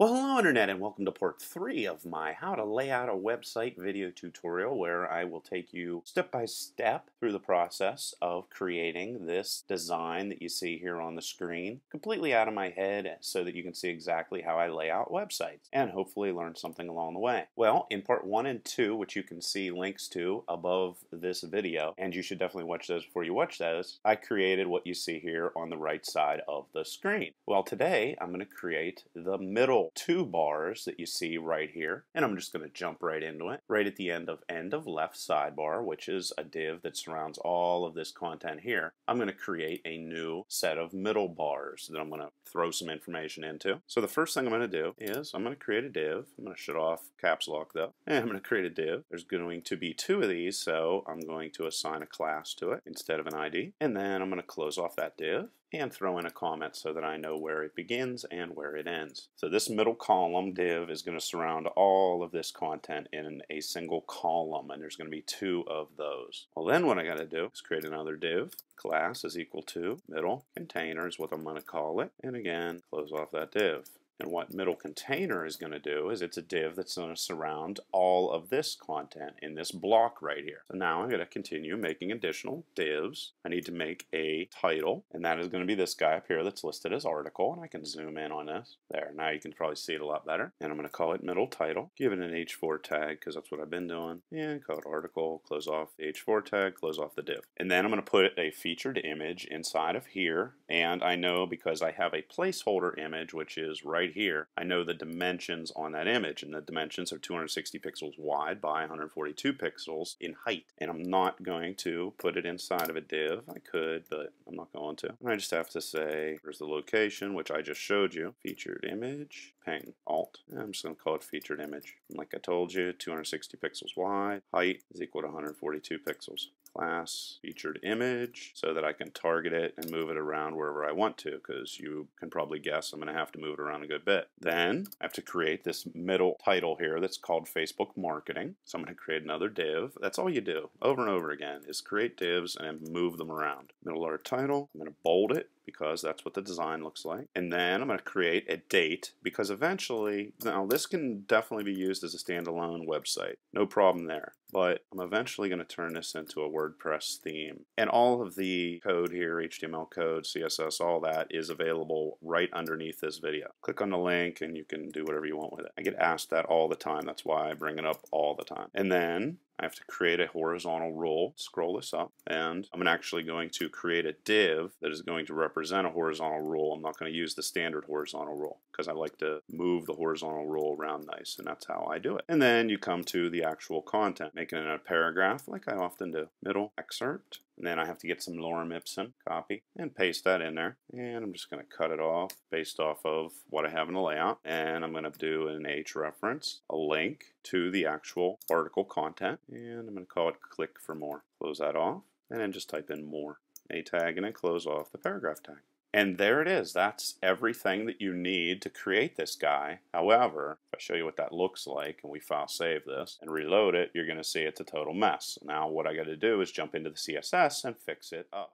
Well, hello Internet and welcome to part 3 of my how to lay out a website video tutorial where I will take you step by step through the process of creating this design that you see here on the screen completely out of my head so that you can see exactly how I lay out websites and hopefully learn something along the way. Well, in part 1 and 2, which you can see links to above this video, and you should definitely watch those before you watch those, I created what you see here on the right side of the screen. Well, today I'm going to create the middle two bars that you see right here, and I'm just going to jump right into it. Right at the end of end of left sidebar, which is a div that surrounds all of this content here, I'm going to create a new set of middle bars that I'm going to throw some information into. So the first thing I'm going to do is I'm going to create a div. I'm going to shut off caps lock though, and I'm going to create a div. There's going to be two of these, so I'm going to assign a class to it instead of an ID, and then I'm going to close off that div and throw in a comment so that I know where it begins and where it ends. So this middle column div is going to surround all of this content in a single column and there's going to be two of those. Well then what I got to do is create another div. Class is equal to middle container is what I'm going to call it and again close off that div. And what middle container is going to do is it's a div that's going to surround all of this content in this block right here. So now I'm going to continue making additional divs. I need to make a title, and that is going to be this guy up here that's listed as article, and I can zoom in on this. There, now you can probably see it a lot better. And I'm going to call it middle title, give it an h4 tag because that's what I've been doing, and call it article, close off the h4 tag, close off the div. And then I'm going to put a featured image inside of here, and I know because I have a placeholder image, which is right right here, I know the dimensions on that image, and the dimensions are 260 pixels wide by 142 pixels in height. And I'm not going to put it inside of a div. I could, but I'm not going to. And I just have to say, here's the location, which I just showed you, featured image, ping, alt. I'm just going to call it featured image. And like I told you, 260 pixels wide, height is equal to 142 pixels class featured image so that I can target it and move it around wherever I want to because you can probably guess I'm going to have to move it around a good bit. Then I have to create this middle title here that's called Facebook Marketing. So I'm going to create another div. That's all you do over and over again is create divs and move them around. Middle art title, I'm going to bold it because that's what the design looks like. And then I'm going to create a date because eventually, now this can definitely be used as a standalone website. No problem there. But I'm eventually going to turn this into a WordPress theme. And all of the code here, HTML code, CSS, all that is available right underneath this video. Click on the link and you can do whatever you want with it. I get asked that all the time. That's why I bring it up all the time. And then I have to create a horizontal rule, scroll this up, and I'm actually going to create a div that is going to represent a horizontal rule. I'm not going to use the standard horizontal rule because I like to move the horizontal rule around nice, and that's how I do it. And then you come to the actual content, making it a paragraph like I often do. Middle excerpt, and then I have to get some lorem ipsum, copy, and paste that in there. And I'm just going to cut it off based off of what I have in the layout. And I'm going to do an H reference, a link to the actual article content. And I'm going to call it click for more. Close that off, and then just type in more. A tag, and then close off the paragraph tag. And there it is. That's everything that you need to create this guy. However, if I show you what that looks like and we file save this and reload it, you're going to see it's a total mess. Now what I got to do is jump into the CSS and fix it up.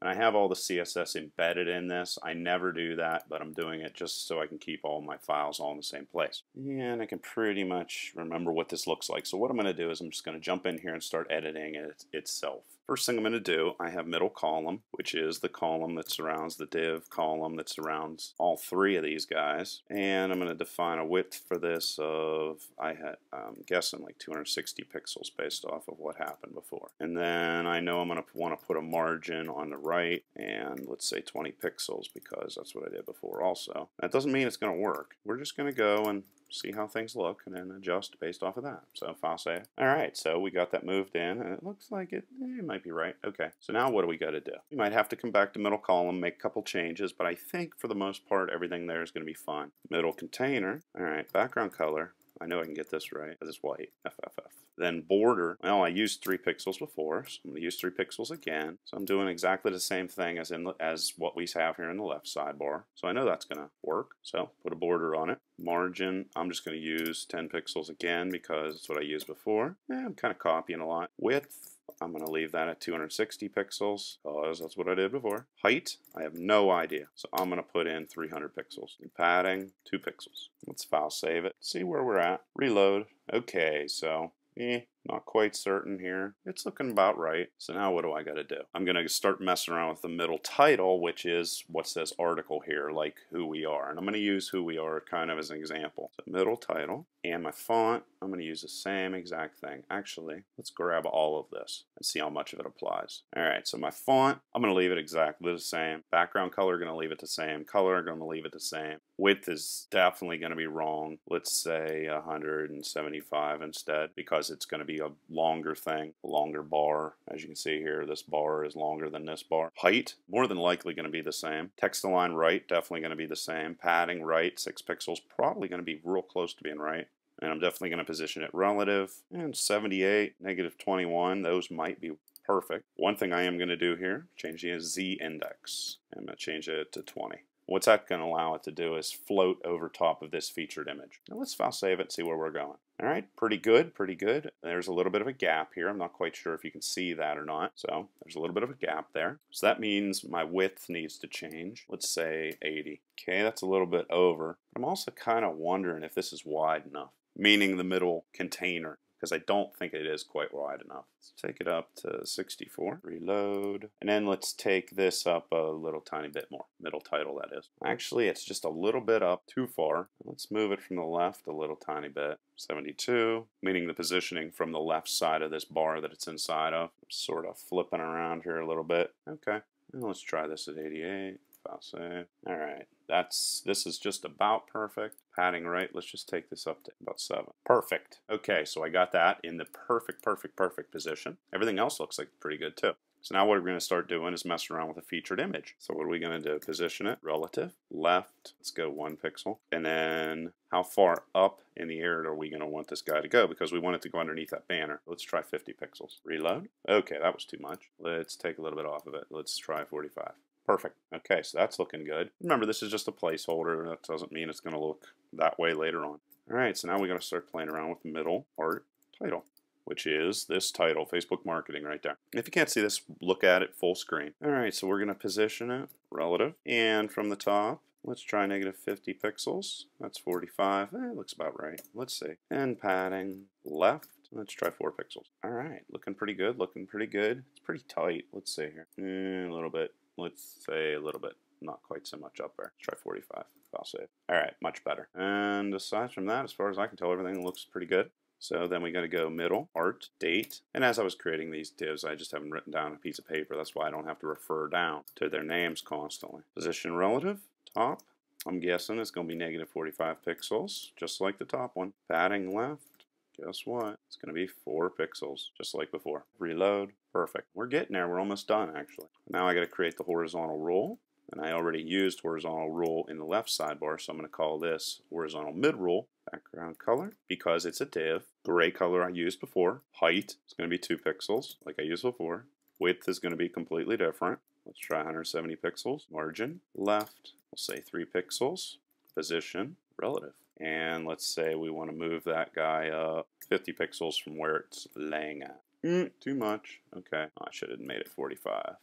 And I have all the CSS embedded in this. I never do that, but I'm doing it just so I can keep all my files all in the same place. And I can pretty much remember what this looks like. So what I'm going to do is I'm just going to jump in here and start editing it itself. First thing I'm going to do, I have middle column, which is the column that surrounds the div column that surrounds all three of these guys. And I'm going to define a width for this of, I had, I'm guessing like 260 pixels based off of what happened before. And then I know I'm going to want to put a margin on the right and let's say 20 pixels because that's what I did before also. That doesn't mean it's going to work. We're just going to go and see how things look and then adjust based off of that. So save. All right, so we got that moved in and it looks like it, eh, it might be right. Okay, so now what do we got to do? We might have to come back to middle column, make a couple changes, but I think for the most part, everything there is going to be fine. Middle container. All right, background color. I know I can get this right because it's white. FFF. Then border, well, I used 3 pixels before, so I'm going to use 3 pixels again. So I'm doing exactly the same thing as, in the, as what we have here in the left sidebar. So I know that's going to work. So put a border on it. Margin, I'm just going to use 10 pixels again because it's what I used before. I'm kind of copying a lot. Width, I'm going to leave that at 260 pixels because that's what I did before. Height, I have no idea. So I'm going to put in 300 pixels. And padding, 2 pixels. Let's file save it. See where we're at. Reload. Okay, so eh, not quite certain here. It's looking about right. So now what do I got to do? I'm going to start messing around with the middle title, which is what says article here, like who we are. And I'm going to use who we are kind of as an example. So middle title and my font, I'm going to use the same exact thing. Actually, let's grab all of this and see how much of it applies. All right, so my font, I'm going to leave it exactly the same. Background color, going to leave it the same. Color, going to leave it the same. Width is definitely going to be wrong. Let's say 175 instead because it's going to a longer thing, a longer bar. As you can see here, this bar is longer than this bar. Height, more than likely going to be the same. Text align right, definitely going to be the same. Padding right, 6 pixels, probably going to be real close to being right. And I'm definitely going to position it relative. And 78, negative 21, those might be perfect. One thing I am going to do here, change the Z index. I'm going to change it to 20. What's that going to allow it to do is float over top of this featured image. Now let's file save it and see where we're going. All right, pretty good, pretty good. There's a little bit of a gap here. I'm not quite sure if you can see that or not. So there's a little bit of a gap there. So that means my width needs to change. Let's say 80. Okay, that's a little bit over. I'm also kind of wondering if this is wide enough, meaning the middle container because I don't think it is quite wide enough. Let's take it up to 64, reload, and then let's take this up a little tiny bit more, middle title that is. Actually, it's just a little bit up too far. Let's move it from the left a little tiny bit, 72, meaning the positioning from the left side of this bar that it's inside of. I'm sort of flipping around here a little bit. Okay, and let's try this at 88. File. All right, that's this is just about perfect. Padding right, let's just take this up to about 7. Perfect. Okay, so I got that in the perfect, perfect, perfect position. Everything else looks like pretty good too. So now what we're going to start doing is messing around with a featured image. So what are we going to do? Position it, relative, left, let's go one pixel. And then how far up in the air are we going to want this guy to go? Because we want it to go underneath that banner. Let's try 50 pixels. Reload. Okay, that was too much. Let's take a little bit off of it. Let's try 45. Perfect. Okay, so that's looking good. Remember, this is just a placeholder. That doesn't mean it's going to look that way later on. All right, so now we got to start playing around with the middle art title, which is this title, Facebook Marketing right there. If you can't see this, look at it full screen. All right, so we're going to position it relative. And from the top, let's try negative 50 pixels. That's 45. Eh, looks about right. Let's see. And padding left. Let's try 4 pixels. All right, looking pretty good, looking pretty good. It's pretty tight. Let's see here. Mm, a little bit let's say a little bit, not quite so much up there. Let's try 45. I'll save. All right, much better. And aside from that, as far as I can tell, everything looks pretty good. So then we got to go middle, art, date. And as I was creating these divs, I just haven't written down a piece of paper. That's why I don't have to refer down to their names constantly. Position relative, top. I'm guessing it's going to be negative 45 pixels, just like the top one. Padding left. Guess what? It's going to be 4 pixels, just like before. Reload. Perfect. We're getting there. We're almost done, actually. Now I got to create the horizontal rule. And I already used horizontal rule in the left sidebar, so I'm going to call this horizontal mid rule. Background color, because it's a div. Gray color I used before. Height is going to be 2 pixels, like I used before. Width is going to be completely different. Let's try 170 pixels. Margin, left, we'll say 3 pixels. Position, relative. And let's say we want to move that guy up 50 pixels from where it's laying at. Mm, too much. Okay. Oh, I should have made it 45.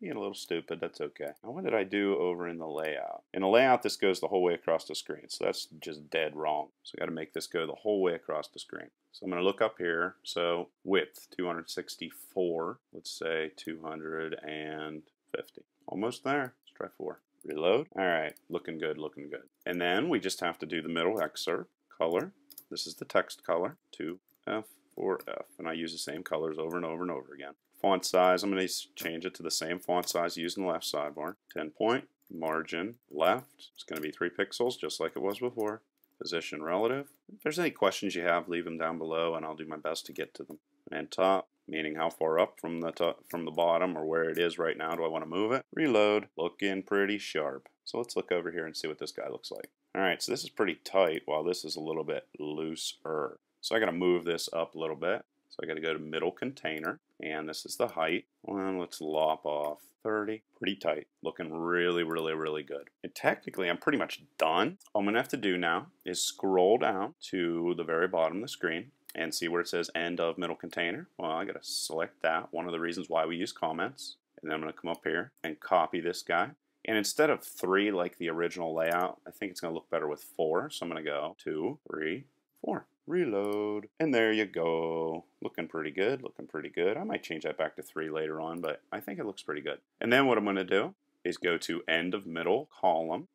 Being a little stupid, that's okay. Now what did I do over in the layout? In the layout, this goes the whole way across the screen, so that's just dead wrong. So I got to make this go the whole way across the screen. So I'm going to look up here. So width, 264. Let's say 250. Almost there. Let's try 4. Reload. All right, looking good, looking good. And then we just have to do the middle excerpt. Color. This is the text color. 2F, 4F. And I use the same colors over and over and over again. Font size, I'm going to change it to the same font size used in the left sidebar. 10 point. Margin left. It's going to be 3 pixels, just like it was before. Position relative. If there's any questions you have, leave them down below and I'll do my best to get to them. And top, meaning how far up from the top, from the bottom or where it is right now do I want to move it. Reload, looking pretty sharp. So let's look over here and see what this guy looks like. Alright, so this is pretty tight while this is a little bit looser. So I got to move this up a little bit. So I got to go to middle container and this is the height. Well, let's lop off 30. Pretty tight. Looking really, really, really good. And technically, I'm pretty much done. All I'm going to have to do now is scroll down to the very bottom of the screen and see where it says end of middle container. Well, I got to select that, one of the reasons why we use comments. And then I'm going to come up here and copy this guy. And instead of three like the original layout, I think it's going to look better with four. So I'm going to go two, three, four. Reload. And there you go. Looking pretty good, looking pretty good. I might change that back to three later on, but I think it looks pretty good. And then what I'm going to do is go to end of middle column.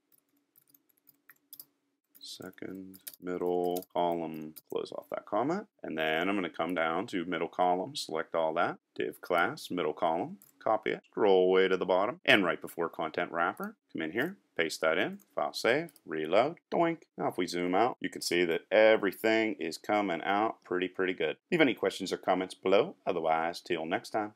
Second middle column, close off that comment. And then I'm going to come down to middle column, select all that. Div class, middle column, copy it, scroll way to the bottom, and right before content wrapper, come in here, paste that in, file save, reload, doink. Now if we zoom out, you can see that everything is coming out pretty, pretty good. Leave any questions or comments below. Otherwise, till next time.